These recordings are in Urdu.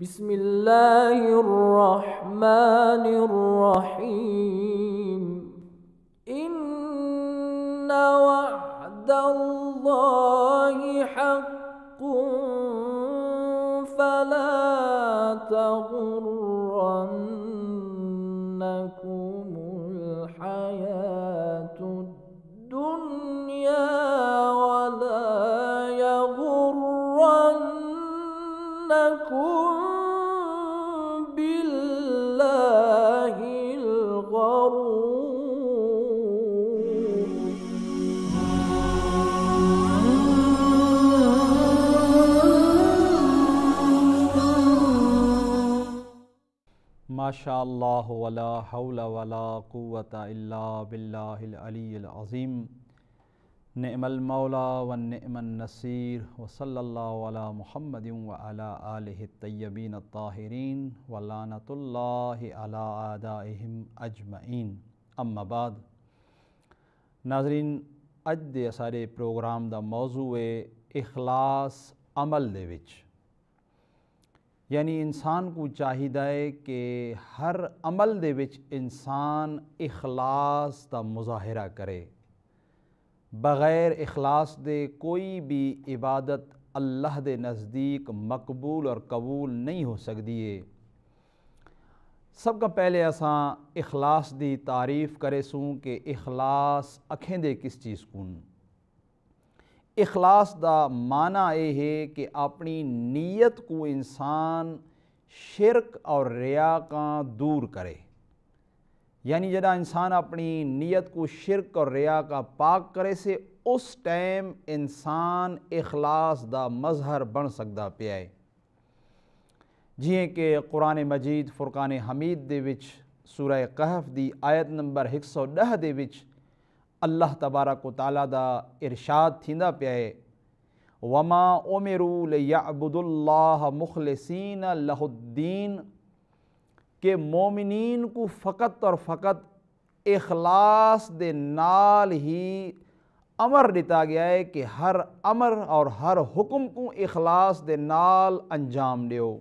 بسم الله الرحمن الرحيم. إن وعد الله حق فلا تغرنكم شاء اللہ ولا حول ولا قوت الا باللہ العلی العظیم. نعم المولا و نعم النصیر وصلی اللہ علی محمد وعلى آلہ الطیبین الطاہرین ولانت اللہ علی آدائہم اجمعین. اما بعد، ناظرین اج دے سارے پروگرام دا موضوع اخلاص عمل دے وچ. یعنی انسان کو چاہیدا ہے کہ ہر عمل دے وچ انسان اخلاص دا مظاہرہ کرے۔ بغیر اخلاص دے کوئی بھی عبادت اللہ دے نزدیک مقبول اور قبول نہیں ہو سکتی ہے۔ سب کا پہلے اساں اخلاص دی تعریف کرے سوں کہ اخلاص اکھیں دے کس چیز کون اخلاص دا معنی اے ہے کہ اپنی نیت کو انسان شرک اور ریا کا دور کرے۔ یعنی جدا انسان اپنی نیت کو شرک اور ریا کا پاک کرے سے اس ٹائم انسان اخلاص دا مظہر بن سکتا پیا ہے۔ جیئیں کہ قرآن مجید، فرقان حمید دے وچ سورہ قہف دی آیت نمبر 110 دے وچ اللہ تبارک و تعالیٰ دا ارشاد تھیندا پیا ہے۔ وما امروا لیعبدوا اللہ مخلصین لہ الدین کہ مومنین کو فقط اور فقط اخلاص دے نال ہی امر دیتا گیا ہے کہ ہر امر اور ہر حکم کو اخلاص دے نال انجام دیو۔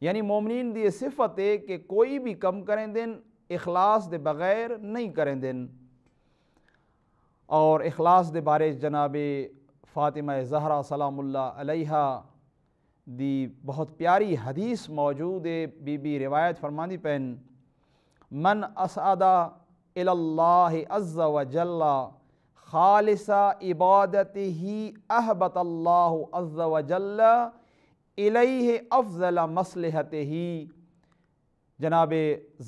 یعنی مومنین دی صفت ہے کہ کوئی بھی کم کریں دن، اخلاص دے بغیر نہیں کریں دن۔ اور اخلاص دے بارے جناب فاطمہ زہرا سلام اللہ علیہ دی بہت پیاری حدیث موجود ہے۔ بی بی روایت فرمانی پہن، من اسعدہ اللہ عز و جل خالصہ عبادت ہی احبت اللہ عز و جل الیہ افضل مصلحت ہی جناب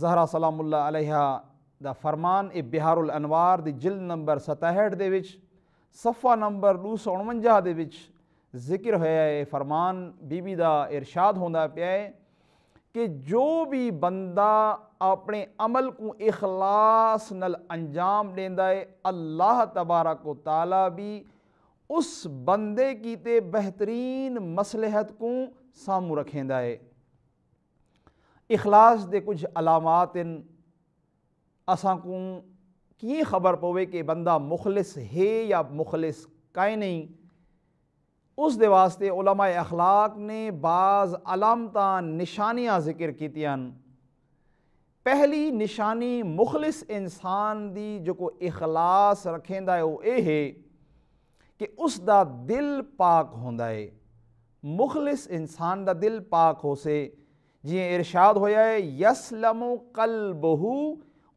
زہرا سلام اللہ علیہ دا فرمان اے بہار الانوار دی جلد نمبر ستہٹ دے وچ صفحہ نمبر دو سو انونجا دے وچ ذکر ہویا ہے فرمان بی بی دا ارشاد ہوندا پیا ہے کہ جو بھی بندہ اپنے عمل کو اخلاص نل انجام دیندا ہے اللہ تبارک و تعالی بھی اس بندے کی تے بہترین مصلحت کو سامو رکھیں ہے اخلاص دے کچھ اساں کو کی خبر پوے کہ بندہ مخلص ہے یا مخلص کائیں نہیں؟ اس دے واسطے علماء اخلاق نے بعض علامتاں نشانیاں ذکر کیتیاں پہلی نشانی مخلص انسان دی جو کو اخلاص رکھیں ہے وہ اے ہے کہ اس دا دل پاک ہوندا ہے۔ مخلص انسان دا دل پاک ہو سے جی ارشاد ہویا ہے، یسلم قلبہو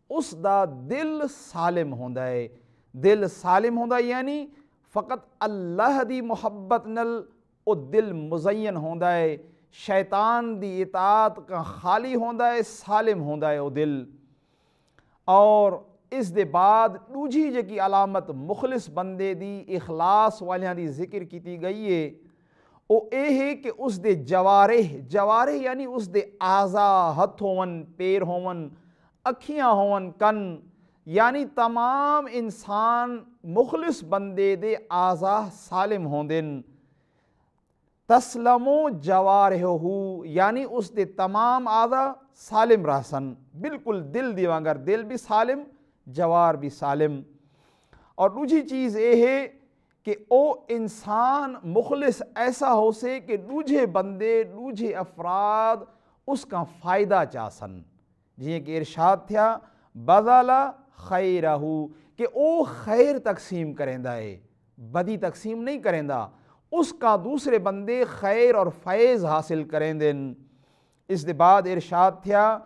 اس دا دل سالم ہوندا ہے۔ دل سالم ہوندا یعنی فقط اللہ دی محبت نل او دل مزین ہوندا ہے۔ شیطان دی اطاعت کا خالی ہوندا ہے، سالم ہوندا ہے او دل۔ اور اس دے بعد دوجی جی علامت مخلص بندے دی اخلاص والیاں دی ذکر کیتی گئی ہے۔ وہ اے ہے کہ اس دے جوارح جوارح یعنی اس دے آزا ہتھ ہون پیر ہون اکھیاں ہون کن یعنی تمام انسان مخلص بندے دے آزا سالم ہون دن تسلم و یعنی اس دے تمام آزا سالم رہسن۔ بالکل دل دیوانگر دل بھی سالم، جوار بھی سالم۔ اور دوجی چیز یہ ہے کہ او انسان مخلص ایسا ہو سے کہ دوجھے بندے دوجھے افراد اس کا فائدہ چاسن جی کہ ارشاد تھیا بدلا خیرہ کہ او خیر تقسیم کریں ہے، بدی تقسیم نہیں کریں اس کا دوسرے بندے خیر اور فیض حاصل کریں دن اس دے بعد ارشاد تھیا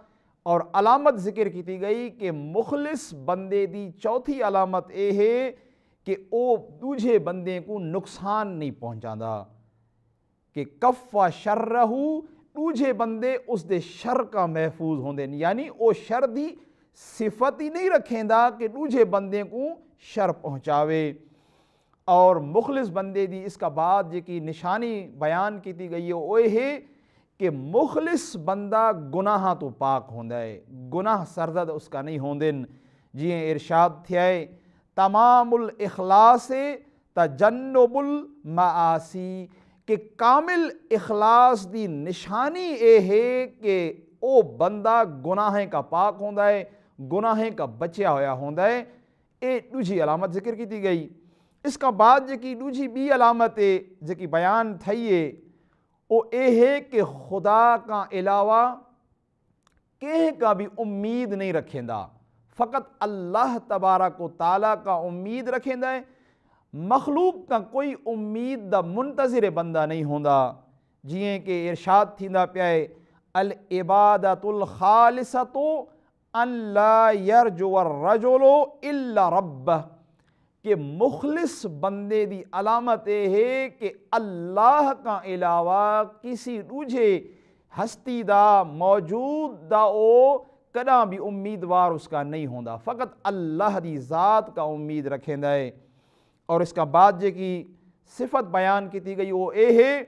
اور علامت ذکر کی گئی کہ مخلص بندے دی چوتھی علامت اے ہے کہ او دوجھے بندے کو نقصان نہیں پہنچا کہ کفا شر دوجھے بندے اس دے شر کا محفوظ ہوں دے یعنی او شر دی صفت ہی نہیں رکھیں دا کہ دوجھے بندے کو شر پہنچاوے۔ اور مخلص بندے دی اس کا بعد جی کی نشانی بیان کی تھی گئی ہے ہے کہ مخلص بندہ گناہ تو پاک ہوں ہے۔ گناہ سرزد اس کا نہیں ہوں جی ہاں، ارشاد تھے تمام الاخلاص تجنب المعاسی کہ کامل اخلاص دی نشانی اے ہے کہ او بندہ گناہیں کا پاک ہوں ہے، گناہیں کا بچیا ہویا ہوں ہے۔ اے دوجی علامت ذکر کی گئی۔ اس کا بعد جی دوجی بی علامت ہے جی بیان تھئیے وہ اے ہے کہ خدا کا علاوہ کہیں کا بھی امید نہیں رکھیں دا فقط اللہ تبارک و تعالیٰ کا امید رکھیں دا مخلوق کا کوئی امید دا منتظر بندہ نہیں ہوندا۔ جیئیں کہ ارشاد تھی دا پیائے العبادت الخالصت ان لا یرجو الرجل الا ربہ۔ کہ مخلص بندے دی علامت ہے کہ اللہ کا علاوہ کسی دوجھے ہستی دا موجود دا او کدا بھی امیدوار اس کا نہیں ہوندا۔ فقط اللہ دی ذات کا امید رکھیں دے اور اس کا بعد جے کی صفت بیان کی تھی گئی، وہ اے ہے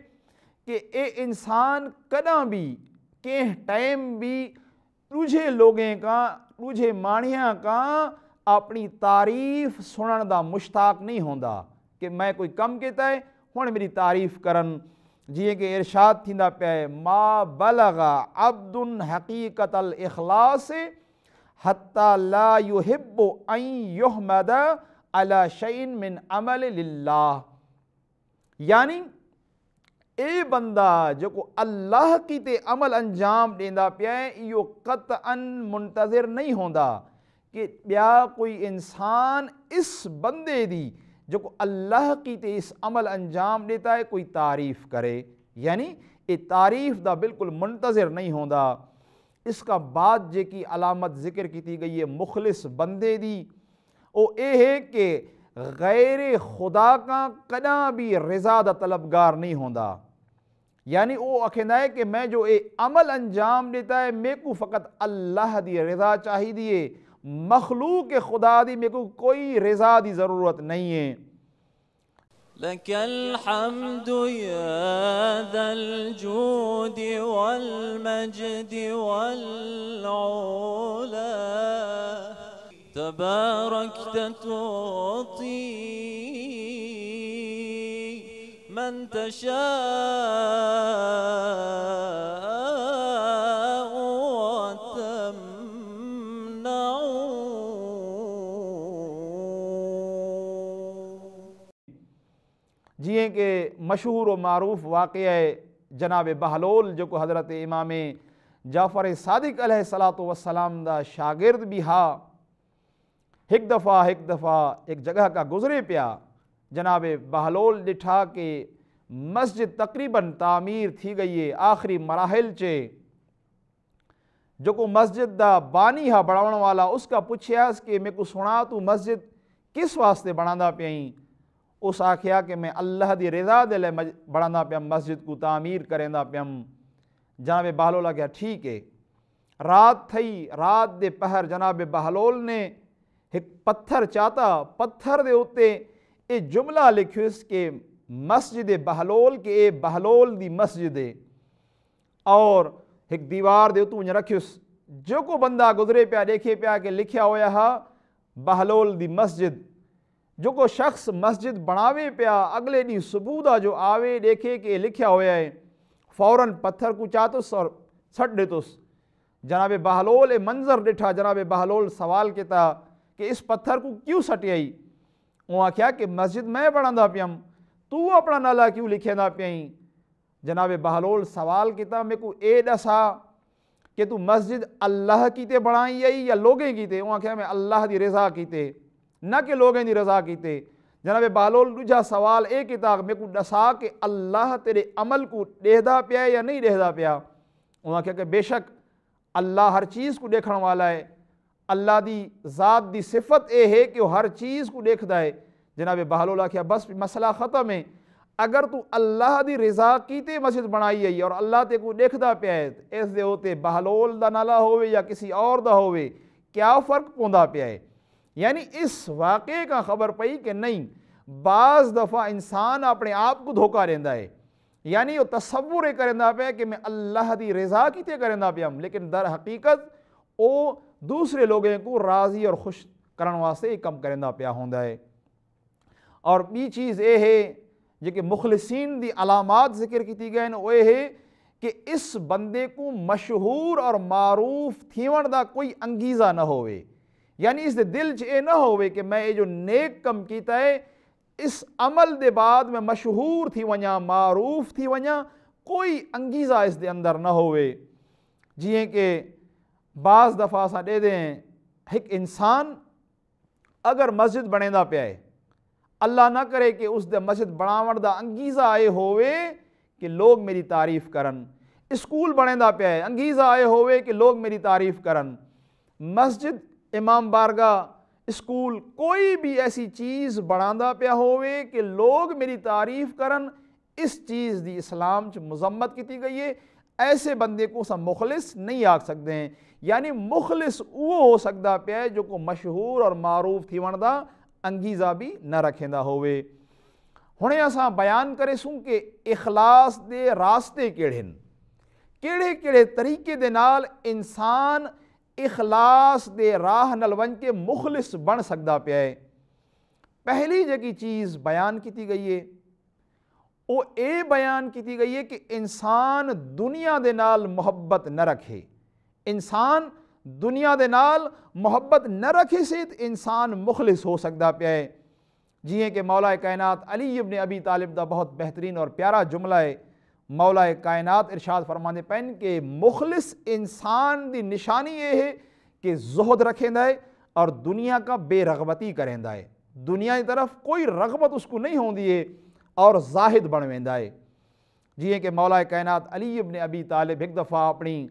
کہ اے انسان کدا بھی کہ ٹائم بھی دوجھے لوگیں کا دوجھے مانیاں کا اپنی تعریف سنن دا مشتاق نہیں ہوندا کہ میں کوئی کم کہتا ہے ہوں میری تعریف کرن۔ جی کہ ارشاد تھیندا پہ ما بلغ عبد حقیقت الاخلاص حتی لا يحب ان يحمد على شئین من عمل للہ۔ یعنی اے بندہ جو کو اللہ کی تے عمل انجام دیندا پیا یہ قطعا منتظر نہیں ہوندا کہ بیا کوئی انسان اس بندے دی جو کو اللہ کی تے اس عمل انجام دیتا ہے کوئی تعریف کرے۔ یعنی یہ تعریف دا بالکل منتظر نہیں ہوندا۔ اس کا بعد جے کی علامت ذکر کی تھی گئی ہے، مخلص بندے دی۔ او اے ہے کہ غیر خدا کا کدا بھی رضا دا طلبگار نہیں ہوندا۔ یعنی وہ اکھیندا ہے کہ میں جو اے عمل انجام دیتا ہے میں کو فقط اللہ دی رضا چاہی دیئے مخلوق خدا دی میں کو کوئی رضا دی ضرورت نہیں ہے۔ لك الحمد يا ذا الجود والمجد والعلا۔ تباركت تعطي من تشاء جی کہ مشہور و معروف واقعہ جناب بہلول، جو کو حضرت امام جعفر صادق علیہ السلام وسلام دا شاگرد بھی ہا ایک دفعہ ایک دفعہ ایک جگہ کا گزرے پیا۔ جناب بہلول ڈٹھا کہ مسجد تقریباً تعمیر تھی گئی ہے، آخری مراحل چے۔ جو کو مسجد دا بانی ہا بڑھاؤن والا، اس کا پوچھیا کہ میں کو سنا تو مسجد کس واسطے بڑھا دا پیائیں اس آخیا کہ میں اللہ دی رضا دے لے بڑھنا پیم مسجد کو تعمیر کریں دا پیم جناب بہلول آگیا ٹھیک ہے۔ رات تھئی، رات دے پہر جناب بہلول نے ایک پتھر چاہتا، پتھر دے ہوتے اے جملہ لکھو اس کے مسجد بہلول کے اے بہلول دی مسجد۔ ہے اور ایک دیوار دے ہوتو انہیں رکھو اس۔ جو کو بندہ گزرے پیا، دیکھے پیا کہ لکھیا ہویا ہا، بہلول دی مسجد۔ جو کو شخص مسجد بناوے پیا، اگلے دی ثبوتہ جو آوے، دیکھے کہ لکھیا ہویا ہے۔ فوراً پتھر کو چاہتوس اور سٹ دیتوس جناب بہلول منظر ڈٹھا، جناب بہلول سوال کیتا کہ اس پتھر کو کیوں سٹی آئی وہ آخیا کہ مسجد میں پڑھا پیام، تو اپنا نالا کیوں لکھے پی جناب بہلول، سوال کیتا میں کو اے دسا کہ تو مسجد اللہ کیتے بڑھائی یا لوگیں کیتے وہ آخیا میں اللہ دی رضا کیتے نہ کہ لوگیں دی رضا کیتے جناب بالول دوجا سوال اے کتاب میں کو دسا کہ اللہ تیرے عمل کو ڈہدا پیا یا نہیں ڈہدا پیا؟ وہ آخیا کہ بے شک اللہ ہر چیز کو دیکھن والا ہے۔ اللہ دی ذات دی صفت اے ہے کہ وہ ہر چیز کو دیکھتا ہے۔ جناب بہلول آخیا بس مسئلہ ختم ہے۔ اگر تو اللہ دی رضا کیتے مسجد بنائی ہے اور اللہ تے کو دیکھتا پیا ہے، اس دے ہوتے بہلول دا نالا ہوئے یا کسی اور دا ہوئے کیا فرق پوندا پیا ہے؟ یعنی اس واقعے کا خبر پئی کہ نہیں، بعض دفعہ انسان اپنے آپ کو دھوکہ رہندا ہے۔ یعنی وہ تصور کرنا پیا کہ میں اللہ دی رضا کیتے کرنا پیا لیکن در حقیقت وہ دوسرے لوگوں کو راضی اور خوش کرنے واسطے کم کرنا پیا ہوندا ہے۔ اور بی چیز یہ ہے جی کہ مخلصین دی علامات ذکر کی گئے وہ یہ ہے کہ اس بندے کو مشہور اور معروف تھیون دا کوئی انگیزہ نہ ہوئے یعنی اس دل چ یہ نہ ہوئے کہ میں یہ جو نیک کم کیتا ہے، اس عمل دے بعد میں مشہور تھی ونیا معروف تھی ونیا کوئی انگیزہ اس دے اندر نہ ہوئے جی ہاں کہ بعض دفعہ سا دے دیں ایک انسان اگر مسجد بنے دا پیا ہے، اللہ نہ کرے کہ اس دے مسجد بناون دا انگیزہ آئے ہوئے کہ لوگ میری تعریف کرن۔ اسکول بنے دا پیا ہے، انگیزہ آئے ہوئے کہ لوگ میری تعریف کرن۔ مسجد، امام بارگاہ، اسکول، کوئی بھی ایسی چیز بڑھا پیا ہوئے کہ لوگ میری تعریف کرن، اس چیز دی اسلام چ مذمت کی گئی ہے۔ ایسے بندے کو سب مخلص نہیں آکھ سکتے ہیں یعنی مخلص وہ ہو سکتا پیا ہے جو کو مشہور اور معروف تھی وندا انگیزہ بھی نہ رکھیں ہوئے ہونے اساں بیان کرے سوں کہ اخلاص دے راستے کیڑے کیڑے کیڑے طریقے دے نال انسان اخلاص دے راہ نل ون کے مخلص بن سکتا پیا ہے پہلی جگہ چیز بیان کی گئی ہے وہ اے بیان کی گئی ہے کہ انسان دنیا دے نال محبت انسان دنیا دے نال محبت نہ رکھے سے انسان مخلص ہو سکتا پیا ہے۔ جی کہ مولا کائنات علی ابن ابی طالب دا بہت بہترین اور پیارا جملہ ہے۔ مولا کائنات ارشاد فرمانے پہن کہ مخلص انسان دی نشانی یہ ہے کہ زہد رکھیں ہے اور دنیا کا بے رغبتی کریں ہے۔ دنیا کی طرف کوئی رغبت اس کو نہیں ہوں ہے اور زاہد بن ہے۔ جی کہ مولا کائنات علی ابن ابی طالب ایک دفعہ اپنی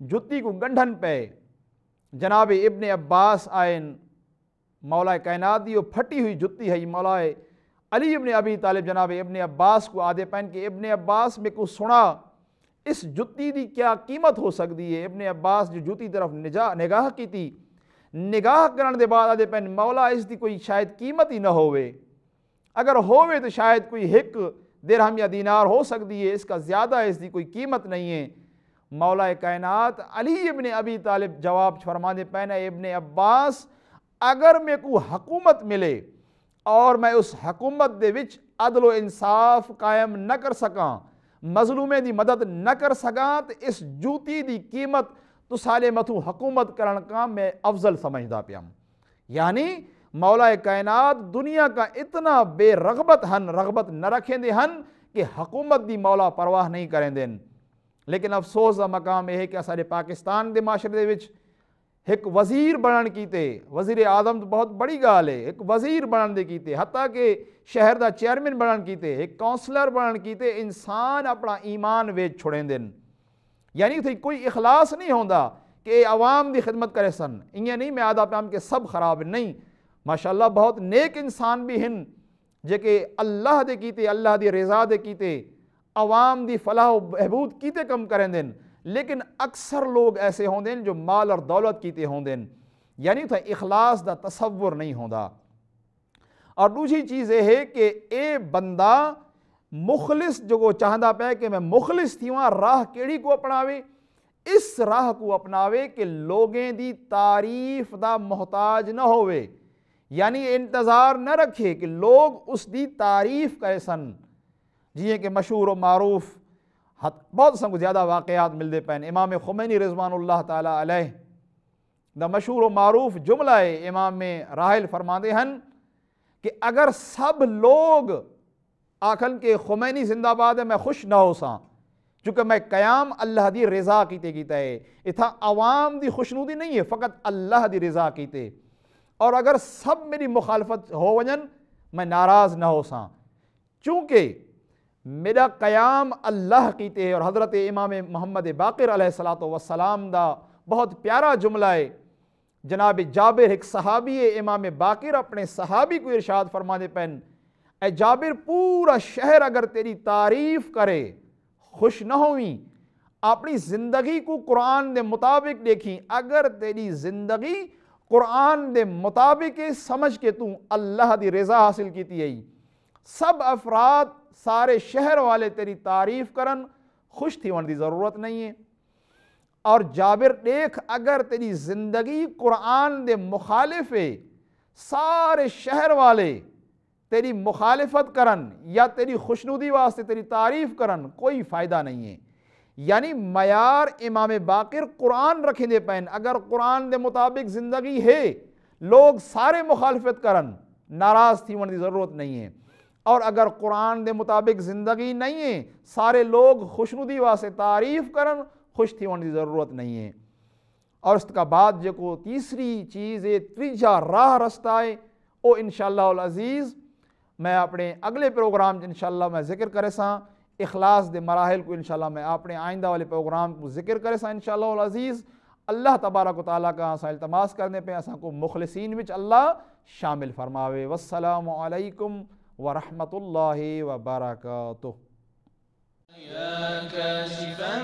جتی کو گنڈھن پہ جناب ابن عباس آئین، مولا کائنات دی وہ پھٹی ہوئی جتی ہے مولا علی ابن ابی طالب جناب ابن عباس کو آدھے پہن کے ابن عباس میں کو سنا، اس جتی دی کیا قیمت ہو سکتی ہے؟ ابن عباس جو جتی طرف نگاہ کی تھی، نگاہ کرنے دے بعد آدھے پہن مولا اس دی کوئی شاید قیمت ہی نہ ہوئے اگر ہوئے تو شاید کوئی ہک درہم یا دینار ہو سکتی ہے، اس کا زیادہ اس دی کوئی قیمت نہیں ہے۔ مولا کائنات علی ابن ابی طالب جواب فرما دے پہنا ابن عباس، اگر میں کو حکومت ملے اور میں اس حکومت دے وچ عدل و انصاف قائم نہ کر سکاں، مظلومے دی مدد نہ کر سکاں تو اس جوتی دی قیمت تو سالے متو حکومت کرن کا میں افضل سمجھدا پیام۔ یعنی مولا کائنات دنیا کا اتنا بے رغبت ہن، رغبت نہ رکھیں دے ہن کہ حکومت دی مولا پرواہ نہیں کریں دیں لیکن افسوس کا مقام یہ ہے کہ سارے پاکستان کے معاشرے ایک وزیر بنن کیتے، وزیر آدم تو بہت بڑی گال ہے، ایک وزیر بنن دے کیتے، حتیٰ کہ شہر دا چیئرمین بنن کیتے، ایک کونسلر بنن کیتے، انسان اپنا ایمان ویچ چھوڑیں دن یعنی تھی کوئی اخلاص نہیں ہوندا کہ عوام دی خدمت کرے سن۔ انہیں نہیں، میں آدھا پیام کے سب خراب نہیں۔ ماشاءاللہ بہت نیک انسان بھی ہن، جے کہ اللہ دے کیتے، اللہ دی رضا دے کیتے۔ عوام دی فلاح و بہبود کیتے کم کریں دن لیکن اکثر لوگ ایسے ہوں دن جو مال اور دولت کیتے ہوں دن یعنی تھا اخلاص دا تصور نہیں ہوں دا۔ اور دوسری چیز یہ ہے کہ اے بندہ، مخلص جو وہ چاہتا پہ کہ میں مخلص تھی وہاں راہ کیڑی کو اپناوے؟ اس راہ کو اپناوے کہ لوگیں دی تعریف دا محتاج نہ ہوئے یعنی انتظار نہ رکھے کہ لوگ اس دی تعریف کرے سن۔ جی کہ مشہور و معروف بہت سنگ زیادہ واقعات ملتے پہن۔ امام خمینی رضوان اللہ تعالیٰ علیہ دا مشہور و معروف جملہ ہے امام میں راحل فرما ہن کہ اگر سب لوگ آکھن کے خمینی زندہ باد ہے، میں خوش نہ ہو ساں۔ چونکہ میں قیام اللہ دی رضا کیتے کیتا ہے۔ اتھا عوام دی خوشنودی نہیں ہے، فقط اللہ دی رضا کیتے۔ اور اگر سب میری مخالفت ہو ونجن، میں ناراض نہ ہو ساں۔ چونکہ میرا قیام اللہ کیتے اور حضرت امام محمد باقر علیہ السلام والسلام دا بہت پیارا جملہ ہے۔ جناب جابر ایک صحابی ہے، امام باقر اپنے صحابی کو ارشاد فرمانے پہن، اے جابر، پورا شہر اگر تیری تعریف کرے، خوش نہ ہوئیں اپنی زندگی کو قرآن دے مطابق دیکھیں اگر تیری زندگی قرآن دے مطابق سمجھ کے تو اللہ دی رضا حاصل کیتی ہے۔ سب افراد سارے شہر والے تیری تعریف کرن، خوش تھی دی ضرورت نہیں ہے۔ اور جابر دیکھ، اگر تیری زندگی قرآن دے مخالف ہے سارے شہر والے تیری مخالفت کرن یا تیری خوشنودی واسطے تیری تعریف کرن، کوئی فائدہ نہیں ہے۔ یعنی معیار امام باقر قرآن رکھیں دے پہن۔ اگر قرآن دے مطابق زندگی ہے، لوگ سارے مخالفت کرن، ناراض تھی ون دی ضرورت نہیں ہے۔ اور اگر قرآن دے مطابق زندگی نہیں ہے، سارے لوگ خوشنودی واسطے تعریف کرن، خوش تھی ون دی ضرورت نہیں ہے۔ اور اس کا بعد جو کو تیسری چیز ہے، تیجا راہ رستہ ہے او انشاءاللہ العزیز میں اپنے اگلے پروگرام انشاءاللہ میں ذکر کرے ساں، اخلاص دے مراحل کو انشاءاللہ میں اپنے آئندہ والے پروگرام کو ذکر کرے ساں انشاءاللہ العزیز۔ اللہ تبارک و تعالیٰ کا اساں التماس کرنے پہ اساں کو مخلصین وچ اللہ شامل فرماوے۔ والسلام علیکم ورحمة الله وبركاته. يا كاشفا